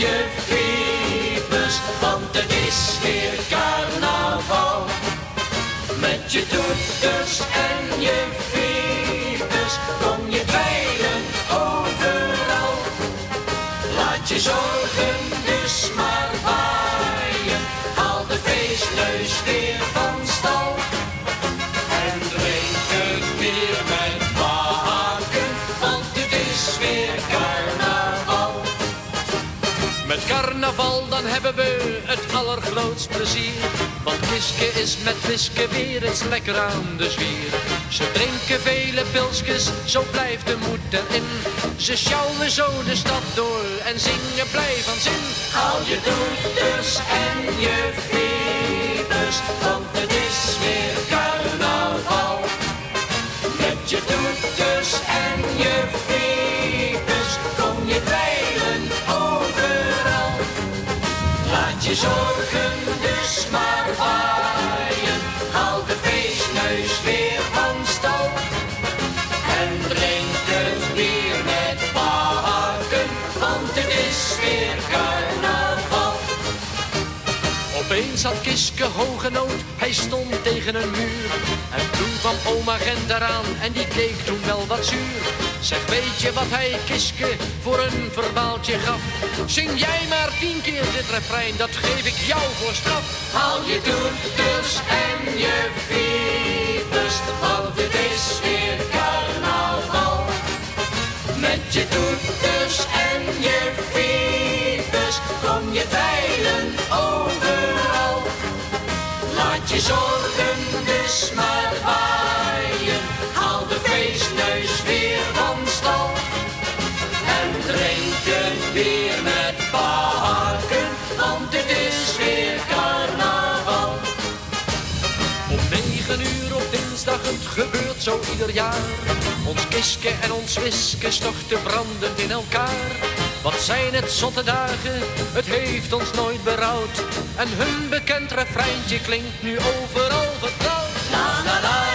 je vibus, want het is weer carnaval. Met je toeters en je carnaval dan hebben we het allergrootst plezier. Want Kiske is met Wiske weer eens lekker aan de zwier. Ze drinken vele pilsjes, zo blijft de moed erin. Ze sjouwen zo de stad door en zingen blij van zin. Haal je toeters en je fiepers, want het is weer is ongekund, dus maar. Opeens had Kiske hoge nood, hij stond tegen een muur. En toen kwam oma Gent eraan en die keek toen wel wat zuur. Zeg, weet je wat hij Kiske voor een verbaaltje gaf? Zing jij maar tien keer dit refrein, dat geef ik jou voor straf. Haal je toeters en je fiepers, want het is weer carnaval. Met je toeters en je fiepers, kom je dweilen bier met baken, want het is weer carnaval. Om negen uur op dinsdag, het gebeurt zo ieder jaar. Ons Kiske en ons Wiske storten brandend in elkaar. Wat zijn het zotte dagen, het heeft ons nooit berouwd. En hun bekend refreintje klinkt nu overal vertrouwd. La la la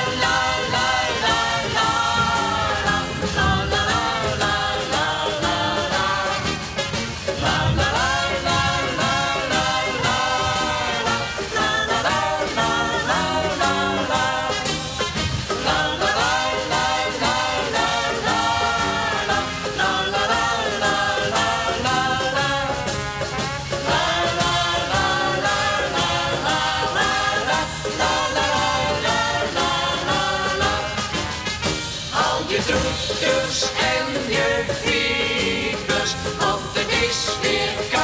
je toeters en je fiepers, want het is weer